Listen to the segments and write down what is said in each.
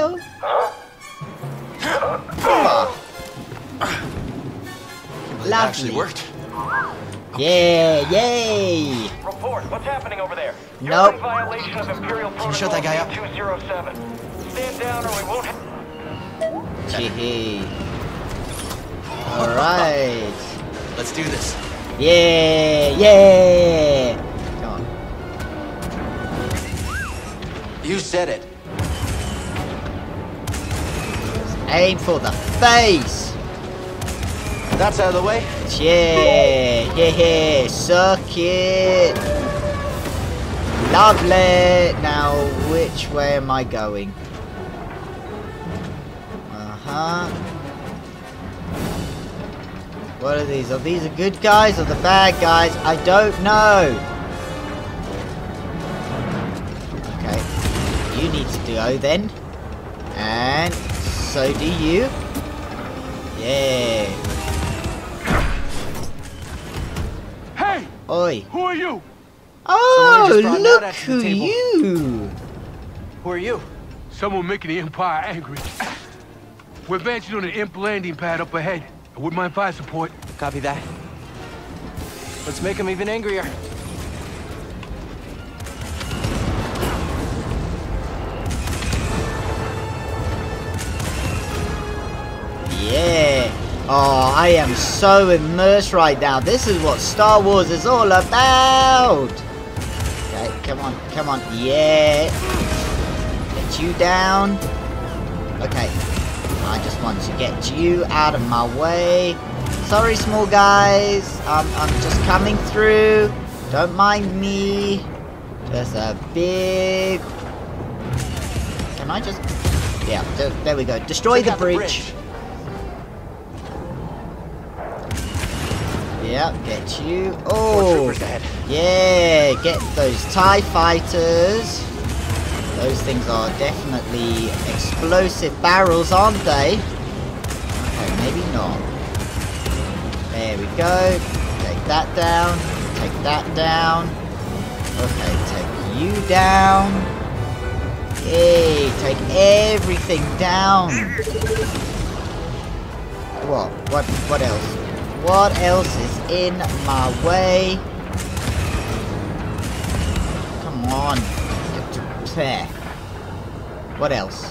hello. Ah. It actually worked. Yeah, yay. Report. What's happening over there? You're Nope. in violation of Imperial Protocol you shut that guy up? 207. Stand down or we won't have... Chee Alright. Let's do this. Yeah, yeah. Come on. You said it. Aim for the face. That's out of the way. Yeah, yeah, yeah. suck it. Lovely. Now, which way am I going? Uh-huh. What are these? Are these the good guys or the bad guys? I don't know. Okay. You need to go then. And so do you. Yeah. Hey, Oi. who are you? Oh, look who you. Who are you? Someone making the Empire angry. We're advancing on an imp landing pad up ahead. I wouldn't mind fire support. Copy that. Let's make him even angrier. Yeah. Oh, I am so immersed right now. This is what Star Wars is all about. Okay, come on, come on. Yeah. Get you down. Okay. I just want to get you out of my way. Sorry, small guys. I'm, I'm just coming through. Don't mind me. Just a big... Can I just... Yeah, there, there we go. Destroy the out bridge. Yep, get you. Oh, yeah, get those TIE fighters. Those things are definitely explosive barrels, aren't they? Okay, maybe not. There we go. Take that down. Take that down. Okay, take you down. Yay, take everything down. What? What? What else? What else is in my way? Come on. What else?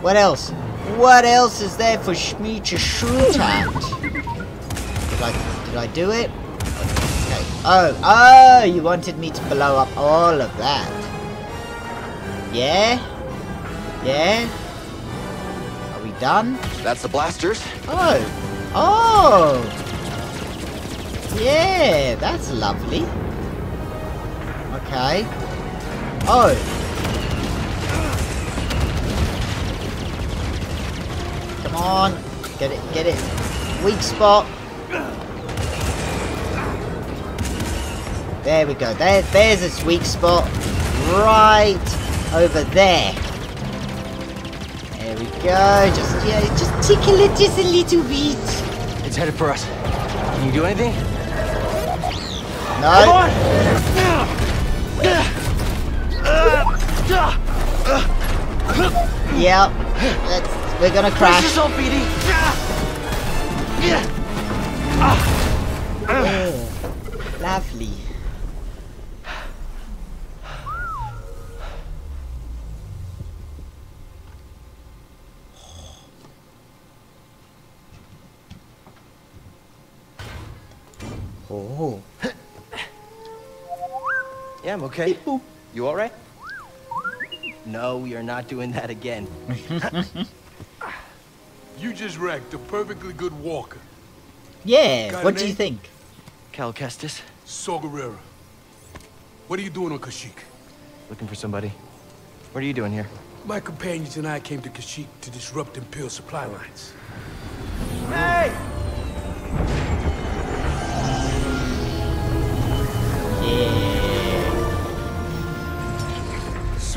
What else? What else is there for me to shoot at? Did I, did I do it? Okay. Oh, oh, you wanted me to blow up all of that. Yeah? Yeah? Are we done? That's the blasters. Oh. Oh. Yeah, that's lovely. Okay. Oh. Come on. Get it, get it. Weak spot. There we go. There, there's its weak spot. Right over there. There we go. Just, yeah, just tickle it just a little bit. It's headed for us. Can you do anything? No. Yep. Let's, we're gonna crash. yourself, BD. Oh, lovely. Oh. Yeah, I'm okay. You all right? No, we are not doing that again. You just wrecked a perfectly good walker. Yeah, Got what do you think? Cal Kestis, Saw Gerrera. What are you doing on Kashyyyk? looking for somebody. What are you doing here? My companions and I came to Kashyyyk to disrupt Imperial supply lines. Hey!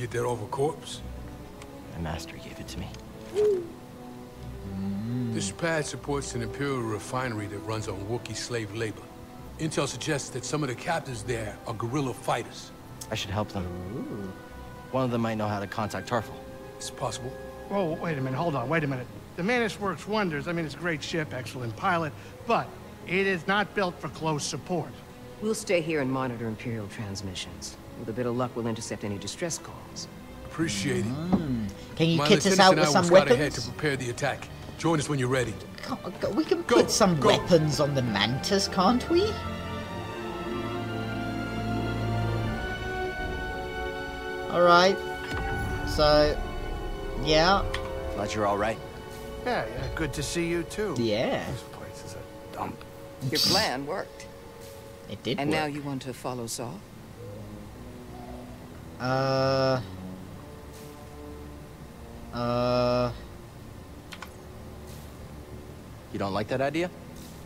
You get that off a corpse? My master gave it to me. Mm. This pad supports an Imperial refinery that runs on Wookiee slave labor. Intel suggests that some of the captives there are guerrilla fighters. I should help them. One of them might know how to contact Tarful. It's possible. Whoa, wait a minute, hold on, wait a minute. The Mantis works wonders. I mean, it's a great ship, excellent pilot, but it is not built for close support. We'll stay here and monitor Imperial transmissions. With a bit of luck, we'll intercept any distress calls. Appreciate it. Mm. Can you My kit us lieutenants out and with I some will scout ahead to prepare the attack. Join us when you're ready. Can't- We can Go, put some go. weapons on the Mantis, can't we? Alright. So, yeah. Glad you're all right. Yeah, yeah, good to see you too. Yeah. This place is a dump. Your plan worked. It did And work. now you want to follow Saw? Uh. Uh. You don't like that idea?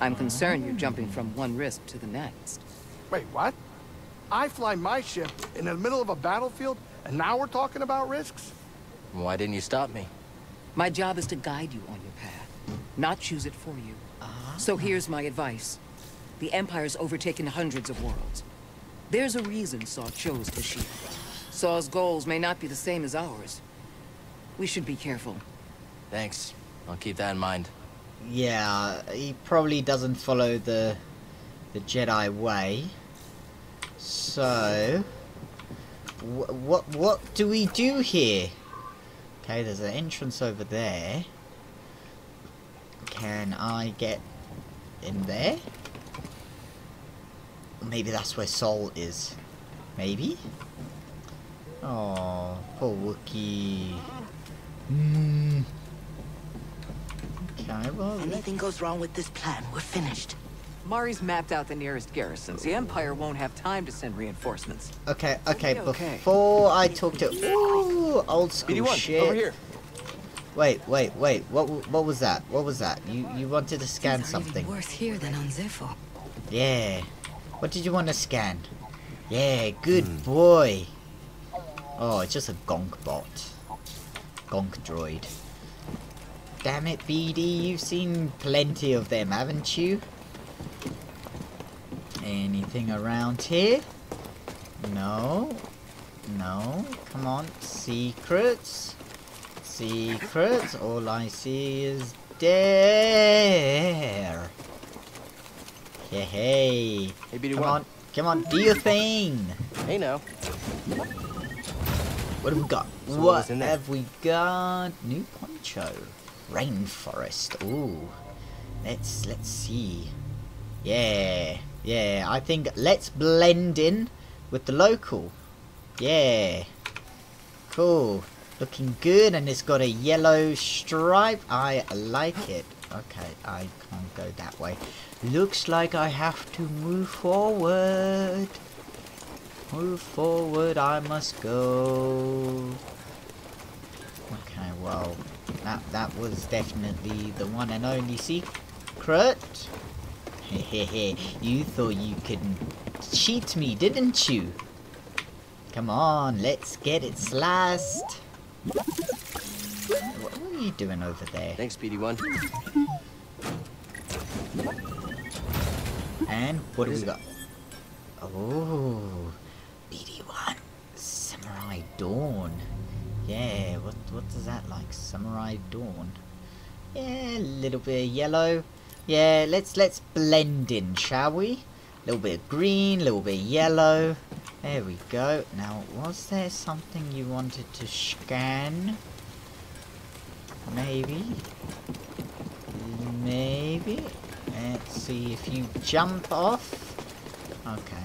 I'm concerned you're jumping from one risk to the next. Wait, what? I fly my ship in the middle of a battlefield, and now we're talking about risks? Why didn't you stop me? My job is to guide you on your path, not choose it for you. So here's my advice. The Empire's overtaken hundreds of worlds. There's a reason Saw chose the shield. Saw's goals may not be the same as ours. We should be careful. Thanks. I'll keep that in mind. Yeah, he probably doesn't follow the the Jedi way. So, wh what what do we do here? Okay, there's an entrance over there. Can I get in there? Maybe that's where Saw is. Maybe. Oh, poor Wookiee. Hmm. Okay, well, let's Anything goes wrong with this plan, we're finished. Mari's mapped out the nearest garrisons. The Empire won't have time to send reinforcements. Okay, okay, be okay. before I talk to ooh, old school BD1, shit. over here. Wait, wait, wait. What what was that? What was that? You you wanted to scan Things something. worse here than on Zeffo. Yeah. What did you want to scan? Yeah, good boy. Oh, it's just a gonk bot. Gonk droid. Damn it, BD, you've seen plenty of them, haven't you? Anything around here? No. No. Come on. Secrets. Secrets. All I see is there. Yeah, hey. Hey, BD1. Come on. Come on. Do your thing. Hey, now. What have we got? So what what was in there? have we got? New poncho. Rainforest. Ooh. Let's let's see. Yeah. Yeah. I think let's blend in with the local. Yeah. Cool. Looking good and it's got a yellow stripe. I like it. Okay, I can't go that way. Looks like I have to move forward. Move forward, I must go. Okay, well, that that was definitely the one and only secret. Hehehe, you thought you could cheat me, didn't you? Come on, let's get it sliced. What are you doing over there? Thanks, BD1. And what, What do we it? got? Oh, BD1 Samurai Dawn. Yeah, what what does that like? Samurai Dawn. Yeah, a little bit of yellow. Yeah, let's let's blend in, shall we? A little bit of green, a little bit of yellow. There we go. Now, was there something you wanted to scan? Maybe. Maybe. Let's see if you jump off. Okay.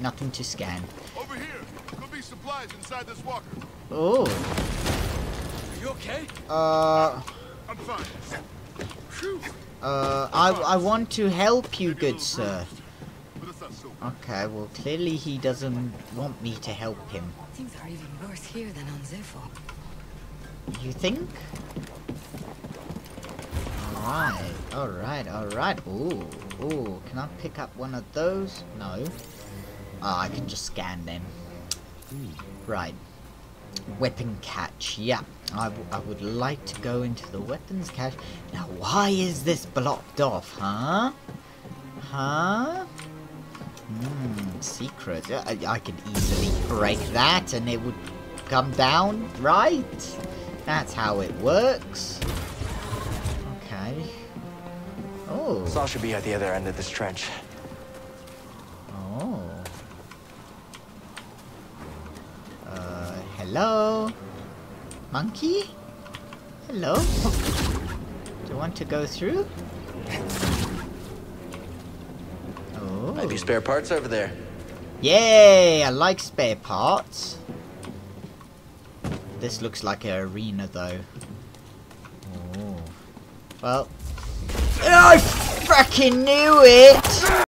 Nothing to scan. Over here. Could be supplies inside this walker. Oh. Are you okay? Uh. I'm fine. Phew. Uh. I I want to help you, good sir. But it's not so Okay. Well, clearly he doesn't want me to help him. Things are even worse here than on Zeffo. You think? Alright, alright, alright. Ooh, ooh. Can I pick up one of those? No. Oh, I can just scan them. Right. Weapon catch, yeah. I, I would like to go into the weapons catch. Now, why is this blocked off, huh? Huh? Hmm, secret. I, I could easily break that and it would come down, right? That's how it works. Okay. Oh. Saw should be at the other end of this trench. Oh. Uh, hello? Monkey? Hello? Do you want to go through? Oh. Might be spare parts over there. Yay! I like spare parts. This looks like an arena though. Oh. Well. I fucking knew it!